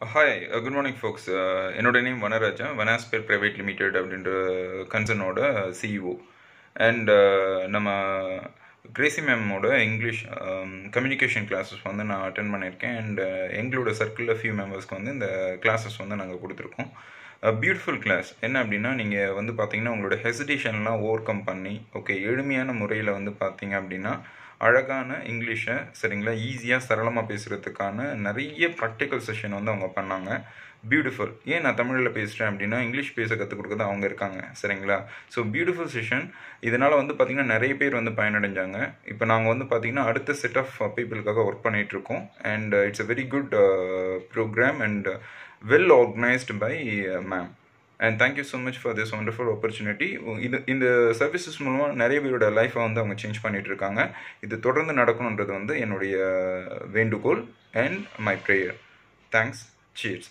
Hi good morning folks என்னோட name Vanaraja வனாஸ்பேர் private limited அப்படின்ற கன்சர்னோட சிஇஓ அண்ட் நம்ம கிரேசி மேமோட இங்கிலீஷ் கம்யூனிகேஷன் கிளாஸஸ் வந்து நான் அட்டன் பண்ணியிருக்கேன். அண்ட் uh, எங்களோட சர்க்கிளில் ஃபியூ மெம்பர்ஸ்க்கு வந்து இந்த கிளாஸஸ் வந்து நாங்கள் கொடுத்துருக்கோம். பியூட்டிஃபுல் கிளாஸ் என்ன அப்படின்னா நீங்கள் வந்து பார்த்தீங்கன்னா உங்களோட ஹெசிடேஷன்லாம் ஓவர் கம் பண்ணி ஓகே எளிமையான முறையில் வந்து பார்த்தீங்க அப்படின்னா அழகான இங்கிலீஷை சரிங்களா ஈஸியாக சரளமாக பேசுகிறதுக்கான நிறைய ப்ராக்டிக்கல் செஷன் வந்து அவங்க பண்ணாங்க. பியூட்டிஃபுல் ஏன் நான் தமிழில் பேசுகிறேன் அப்படின்னா இங்கிலீஷ் பேச கற்றுக் கொடுக்குறது அவங்க இருக்காங்க சரிங்களா? ஸோ பியூட்டிஃபுல் செஷன் இதனால் வந்து பார்த்திங்கன்னா நிறைய பேர் வந்து பயனடைஞ்சாங்க. இப்போ நாங்கள் வந்து பார்த்திங்கன்னா அடுத்த செட் ஆஃப் பீப்புளுக்காக ஒர்க் பண்ணிகிட்ருக்கோம் and it's a very good programme and well organised by ma'am and thank you so much for this wonderful opportunity இது இந்த சர்வீசஸ் மூலமாக நிறைய பேரோட லைஃப்பை வந்து அவங்க சேஞ்ச் பண்ணிகிட்டு இருக்காங்க. இது தொடர்ந்து நடக்கணுன்றது வந்து என்னுடைய வேண்டுகோள் and my prayer thanks cheers